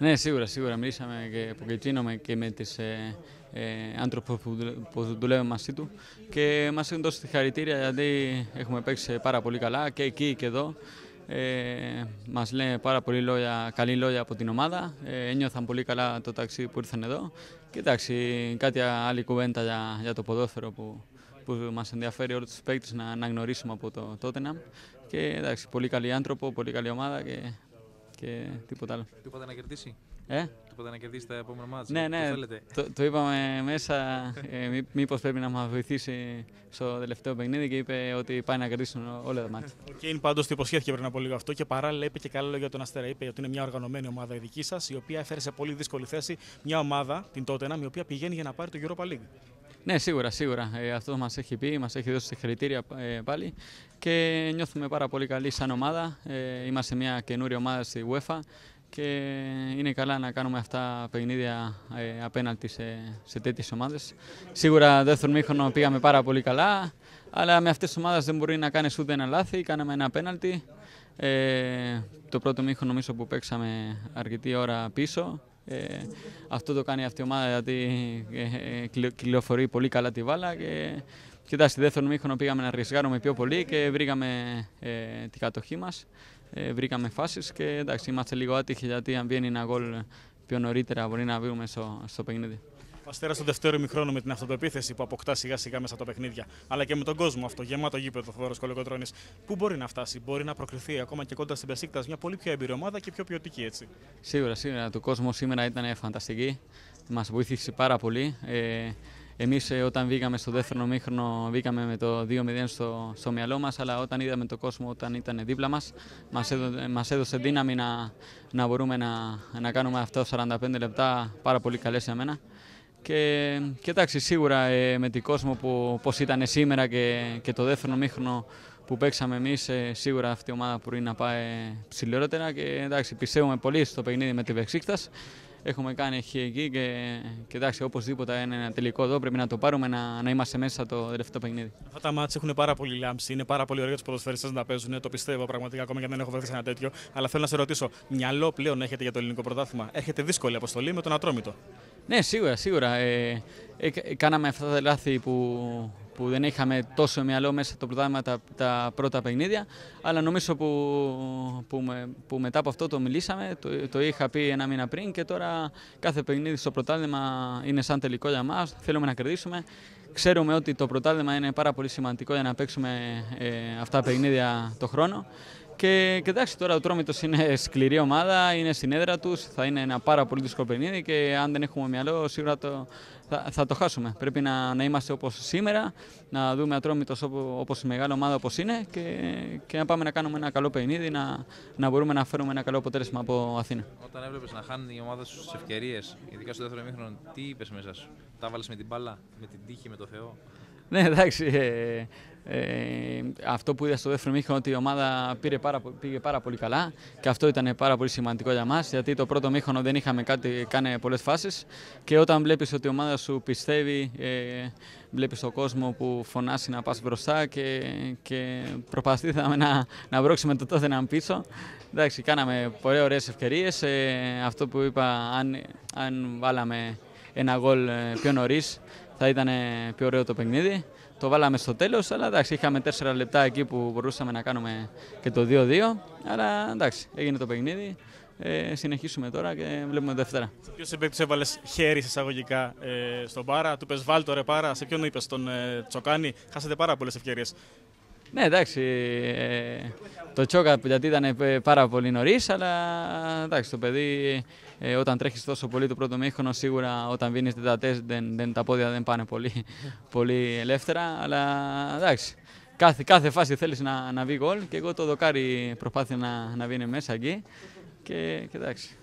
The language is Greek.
Ναι, σίγουρα, σίγουρα. Μιλήσαμε και από εκείνο και με τις ε, ε, άνθρωπους που, που δουλεύουν μαζί του και μας έχουν δώσει χαρητήρια γιατί έχουμε παίξει πάρα πολύ καλά και εκεί και εδώ. Ε, μας λένε πάρα πολύ λόγια, καλή λόγια από την ομάδα. Ε, ένιωθαν πολύ καλά το ταξίδι που ήρθαν εδώ. Και εντάξει, κάτι άλλη κουβέντα για, για το ποδόσφαιρο που, που μας ενδιαφέρει όλους τους παίκτες να, να γνωρίσουμε από το Tottenham. Και εντάξει, πολύ καλή άνθρωπο, πολύ καλή ομάδα και, και τίποτα άλλο. Τίποτα να κερδίσει; Ε; Τίποτα να κερδίσει τα επόμενα μάτια. Ναι, ναι, το, το, είπαμε μέσα. Ε, Μήπως πρέπει να μας βοηθήσει στο τελευταίο παιχνίδι και είπε ότι πάει να κερδίσουν όλα τα μάτια. Ο Κέιν πάντως το υποσχέθηκε πριν από λίγο αυτό και παράλληλα είπε και καλά λόγια για τον Αστέρα. Είπε ότι είναι μια οργανωμένη ομάδα η δική σας, η οποία έφερε σε πολύ δύσκολη θέση μια ομάδα, την Tottenham, η οποία πηγαίνει για να πάρει το Europa League. Ναι, σίγουρα, σίγουρα. Ε, αυτό μας έχει πει, μας έχει δώσει συγχαρητήρια ε, πάλι και νιώθουμε πάρα πολύ καλή σαν ομάδα. Ε, είμαστε μια καινούρια ομάδα στη UEFA και είναι καλά να κάνουμε αυτά παιχνίδια ε, απέναντι σε, σε τέτοιες ομάδες. Σίγουρα, δεύτερο μήχρονο πήγαμε πάρα πολύ καλά, αλλά με αυτές τις ομάδες δεν μπορεί να κάνεις ούτε ένα λάθη. Κάναμε ένα πέναλτι. Ε, το πρώτο μήχρονο νομίζω που παίξαμε αρκετή ώρα πίσω. Ε, αυτό το κάνει αυτή η ομάδα γιατί ε, ε κυκλοφορεί πολύ καλά τη βάλα και κοιτάξτε, δεύτερο μήχρονο πήγαμε να ρισκάρουμε πιο πολύ και βρήκαμε ε, την κατοχή μας ε, βρήκαμε φάσεις και εντάξει, είμαστε λίγο άτυχοι γιατί αν βγαίνει ένα γκολ πιο νωρίτερα μπορεί να βγούμε στο, στο παιχνίδι. Ο Αστέρα στο δεύτερο ημιχρόνο με την αυτοπεποίθηση που αποκτά σιγά σιγά μέσα τα παιχνίδια, αλλά και με τον κόσμο αυτό, γεμάτο γήπεδο Θοδόρο Κολοκοτρόνη, πού μπορεί να φτάσει, μπορεί να προκριθεί ακόμα και κοντά στην Πεσίκτα μια πολύ πιο εμπειρή ομάδα και πιο ποιοτική έτσι. Σίγουρα, σίγουρα. Το κόσμο σήμερα ήταν φανταστική. Μας βοήθησε πάρα πολύ. Ε, Εμείς ε, όταν βγήκαμε στο δεύτερο μήχρονο, βγήκαμε με το 2-0 στο, στο μυαλό μας, αλλά όταν είδαμε τον κόσμο όταν ήταν δίπλα μας, μας έδωσε, δύναμη να, να μπορούμε να, να κάνουμε αυτό 45 λεπτά πάρα πολύ καλές για μένα. Και, και εντάξει, σίγουρα ε, με τον κόσμο που πώς ήταν σήμερα και, και το δεύτερο μήχρονο που παίξαμε εμείς, ε, σίγουρα αυτή η ομάδα μπορεί να πάει ψηλότερα και εντάξει, πιστεύουμε πολύ στο παιχνίδι με τη Βεξίκτας έχουμε κάνει εκεί και, και εντάξει, οπωσδήποτε είναι ένα τελικό εδώ. Πρέπει να το πάρουμε να, να είμαστε μέσα το τελευταίο παιχνίδι. Αυτά τα μάτια έχουν πάρα πολύ λάμψη. Είναι πάρα πολύ ωραίο τους ποδοσφαιριστές να παίζουν. Το πιστεύω πραγματικά ακόμα και δεν έχω βρεθεί ένα τέτοιο. Αλλά θέλω να σε ρωτήσω, μυαλό πλέον έχετε για το ελληνικό πρωτάθλημα; Έρχεται δύσκολη αποστολή με τον Ατρόμητο; Ναι, σίγουρα, σίγουρα. Ε, ε, κάναμε αυτά τα λάθη που, που δεν είχαμε τόσο μυαλό μέσα στο πρωτάθλημα τα, τα πρώτα παιχνίδια. Αλλά νομίζω που, που, με, που μετά από αυτό το μιλήσαμε, το, το είχα πει ένα μήνα πριν και τώρα κάθε παιχνίδι στο πρωτάθλημα είναι σαν τελικό για μας. Θέλουμε να κερδίσουμε. Ξέρουμε ότι το πρωτάθλημα είναι πάρα πολύ σημαντικό για να παίξουμε ε, αυτά τα παιχνίδια το χρόνο. Και, και εντάξει, τώρα ο Τρόμητος είναι σκληρή ομάδα, είναι στην έδρα τους, θα είναι ένα πάρα πολύ δύσκολο παιχνίδι και αν δεν έχουμε μυαλό, σίγουρα το, θα, θα το χάσουμε. Πρέπει να, να είμαστε όπως σήμερα, να δούμε Ατρόμητο όπως η μεγάλη ομάδα όπως είναι και, και να πάμε να κάνουμε ένα καλό παιχνίδι, να, να μπορούμε να φέρουμε ένα καλό αποτέλεσμα από Αθήνα. Όταν έβλεπες να χάνει η ομάδα σου τι ευκαιρίες, ειδικά στο δεύτερο μήχρονο, τι είπες μέσα σου, Τα βάλες με την μπάλα, με την τύχη, με το Θεό; Ναι, εντάξει. Ε, ε, αυτό που είδα στο δεύτερο μήχρονο ότι η ομάδα πήρε πάρα, πήγε πάρα πολύ καλά και αυτό ήταν πάρα πολύ σημαντικό για μας γιατί το πρώτο μήχρονο δεν είχαμε κάτι, κάνει πολλές φάσεις και όταν βλέπεις ότι η ομάδα σου πιστεύει, ε, βλέπεις τον κόσμο που φωνάσει να πας μπροστά και, και προσπαθήσαμε να, να βρώξουμε το τότε να πίσω. Εντάξει, κάναμε πολύ ωραίες ευκαιρίες. Ε, αυτό που είπα, αν, αν βάλαμε ένα γκολ ε, πιο νωρίς, θα ήταν πιο ωραίο το παιχνίδι. Το βάλαμε στο τέλος, αλλά εντάξει, είχαμε 4 λεπτά εκεί που μπορούσαμε να κάνουμε και το 2-2. Αλλά εντάξει, έγινε το παιχνίδι. Ε, συνεχίσουμε τώρα και βλέπουμε Δευτέρα. Σε ποιο συμπέκτη έβαλες χέρι εισαγωγικά ε, στον Πάρα, του πες βάλτο ρε Πάρα, σε ποιον είπες τον ε, Τσοκάνη, χάσατε πάρα πολλές ευκαιρίες. Ναι, εντάξει. Ε, το Τσόκα γιατί ήταν ε, πάρα πολύ νωρίς, αλλά εντάξει, το παιδί ε, όταν τρέχεις τόσο πολύ το πρώτο μήχρονο, σίγουρα όταν βγαίνει τετατέ δεν, δεν, τα πόδια δεν πάνε πολύ, πολύ ελεύθερα. Αλλά εντάξει, κάθε, κάθε φάση θέλεις να, να βγει γκολ και εγώ το δοκάρι προσπάθησα να, να βγει μέσα εκεί. Και, και εντάξει.